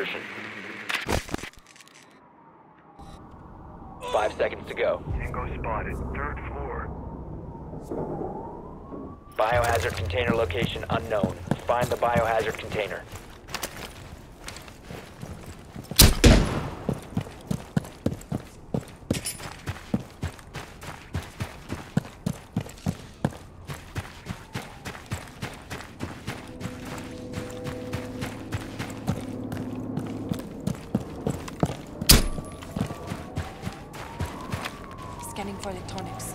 Insertion. 5 seconds to go. Tango spotted. Third floor. Biohazard container location unknown. Find the biohazard container. Scanning for electronics.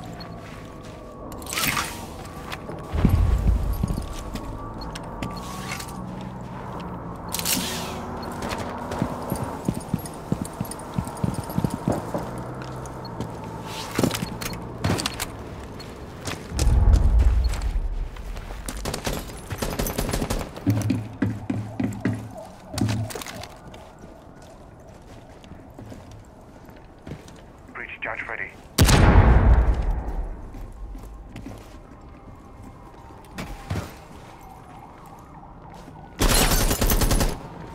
Breach charge ready.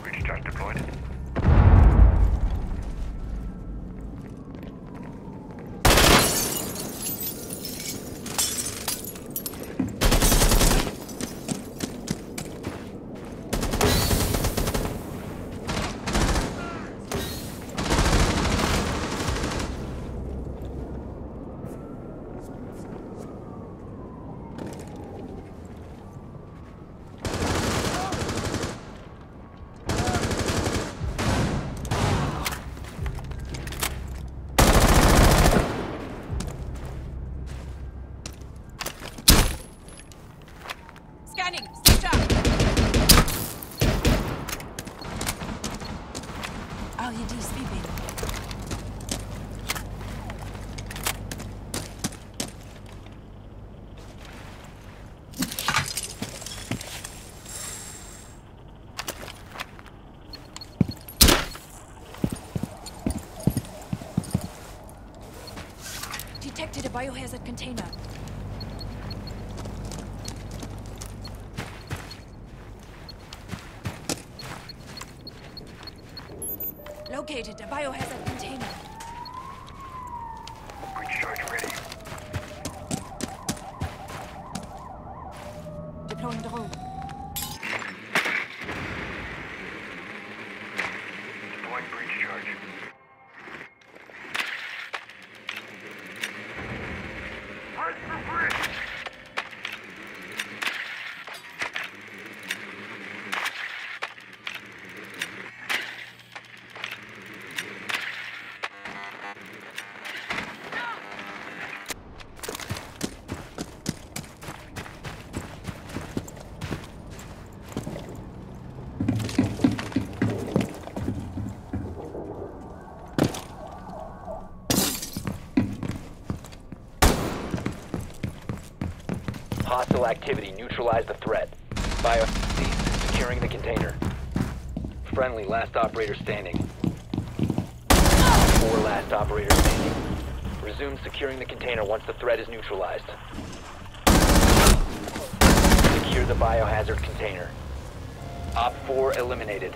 Breach charge deployed. Scanning! Stitch up! RED sleeping. Detected a biohazard container. Located a biohazard container. Breach charge ready. Deploying drone. Deploying breach charge. Hostile activity. Neutralize the threat. Bio cease securing the container. Friendly last operator standing. Four last operator standing. Resume securing the container once the threat is neutralized. Secure the biohazard container. Op 4 eliminated.